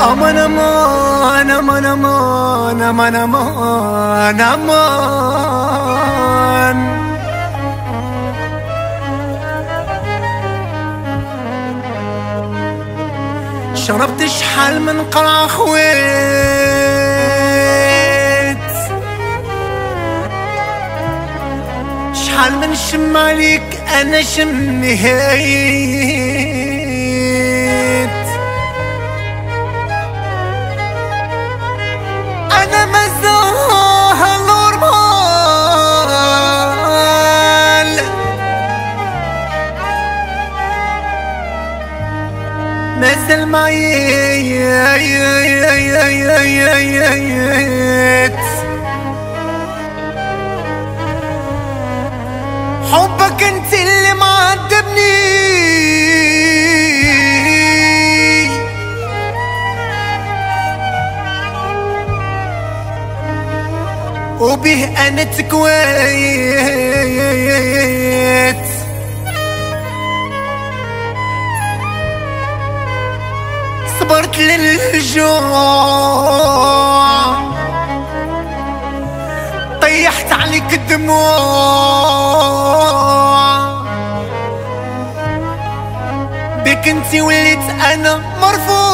أمان أمان أمان أمان أمان أمان أمان شربت شحال من قرع خويت. شحال من شم عليك أنا شميت. معيت حبك انت اللي معذبني وبه أنا تكويت صبرت للجوع طيحت عليك الدموع. بك انتي وليت أنا مرفوع.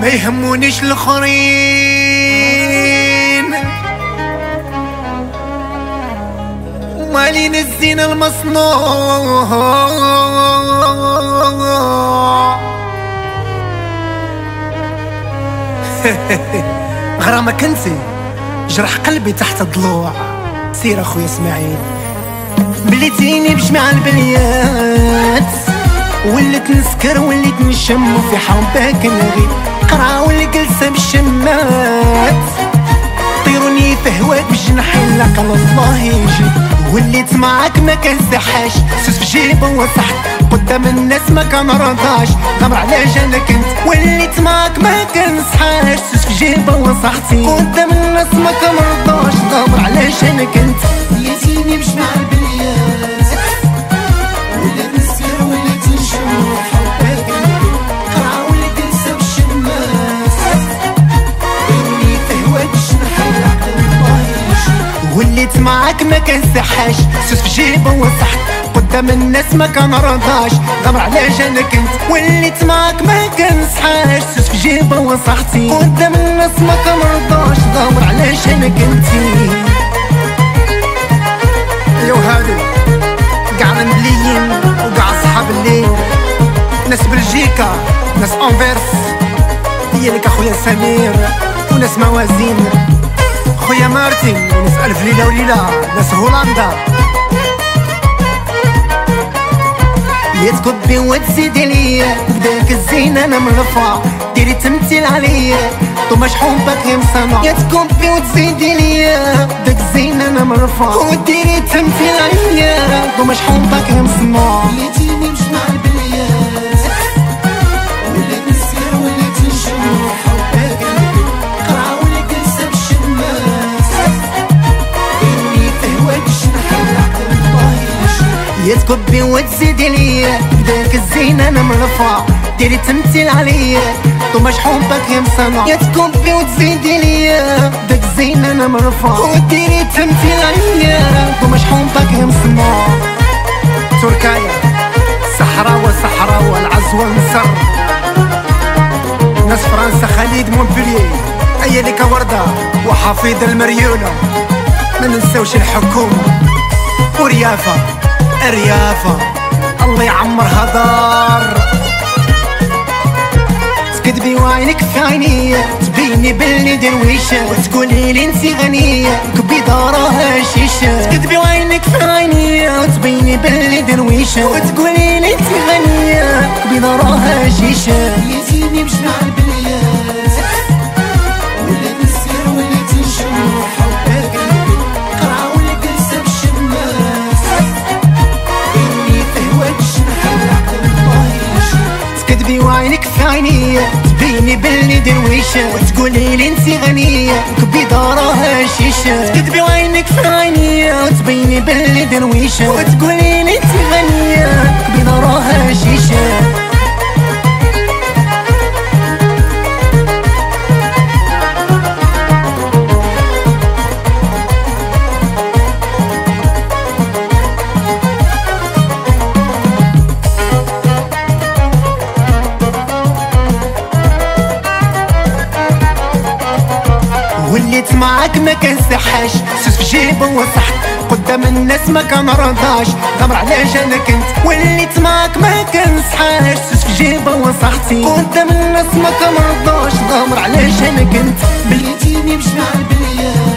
ما يهمونيش الاخرين ومالين الزين المصنوع. غرامك انتي جرح قلبي تحت الضلوع. سير اخويا إسماعيل. بليتيني بجميع البليات. وليت نسكر وليت نشم في حبك نغيب قرعة واللي جلسة بالشمات. طيروني في هواك بجناحي لقى الله يجي وليت معاك ما كنسحاش سوس في جيبه وسحت قدام الناس ما كان رضاش غمر على جالك انت وليت معاك ما كنسحاش سوس في جيبه وسحتي قدام الناس ما كان رضاش غمر على جالك انت ليتيني بجمع البليات معاك ما كنسحاش سوس في جيبه وسحت قدام الناس ما كان رضاش غمر على جالك انت. وليت معاك ما كنسحاش سوس في جيبه وسحتي قدام الناس ما كان رضاش غمر على جالك انتي يو هادي قاع مبليين وقاع صحاب الليل. ناس بلجيكا ناس أنفيرس. هي لك أخويا سمير وناس موازين. خويا مارتن وناس الف ليلة وليلة ناس هولندا. يا تكبي وتزيدي ليا بداك الزين أنا مرفع ديري تمثيل عليا طماش حبك يا مصنع يا تكبي وتزيدي ليا داك الزين أنا مرفع وديري تمثيل عليا طماش حبك يا مصنع تكبي وتزيدي ليا بداك الزين أنا مرفع ديري تمثيل عليا. طماش حبك يا مصنع يا تكبي وتزيدي ليا داك الزين أنا مرفع وديري تمثيل عليا. طماش حبك يا مصنع تركايا. صحراوة صحراوة العزوة مصر ناس فرنسا خليج مونبلييه ايا لك وردة وحفيظ المريولة. ما ننساوش الحكومة. وريافة ريافة. الله يعمرها دار تكذبي وعينك في عيني تبيني باللي درويشة وتقولي لي انتي غنية كبي دارها شيشة تكذبي وعينك في عيني وتبيني باللي درويشة وتقولي لي انتي غنية كبي دارها شيشة ليتيني بجمع البليات عيني تبيني باللي درويشة وتقولي لي انتي غنية. كبيدة راها شيشة. تكذبي وعينك في عينيا وتبيني باللي درويشة وتقولي لي انتي غنية. معاك ما كنسحاش سوس في جيبه وصحت قدام الناس ما كنرضاش. غمر علاش أنا كنت وليت معاك ما كنسحاش سوس في جيبه وصحتي قدام الناس ما كنرضاش. غمر علاش أنا كنت؟ بليتيني بجمع البليات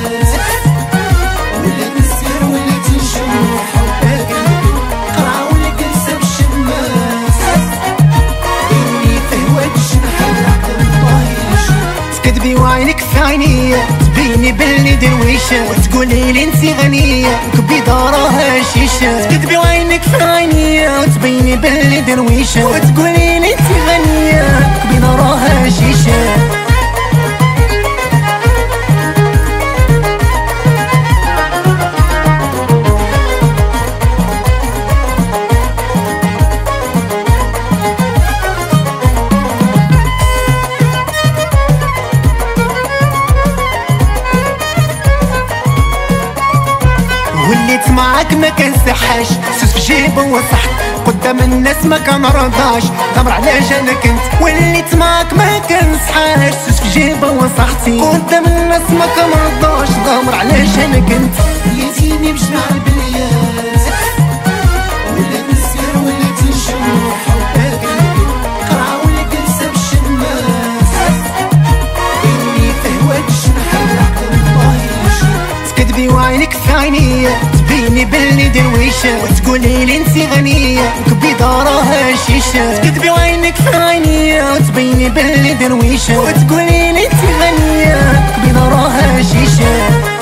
درويشة وتقولي لي انتي غنية. كبيدة راها شيشة تكذبي وعينك في عينيا وتبيني باللي درويشة. وتقولي لي انتي غنية. كبيدة راها شيشة معاك ما كنسحاش سوس في جيبه وصحت. قدام الناس ما كنرضاش. غمر علاش أنا كنت وليت معاك ما كنسحاش سوس في جيبه وصحتي قدام الناس ما كنرضاش. غمر علاش أنا كنت عينك في عينيا تبيني باللي درويشة. وتقولي لي انتي غنية. كبيضه راها شيشة تكذبي وعينك في عينيا وتبيني باللي درويشة. وتقولي لي انتي غنية. كبيضه راها شيشة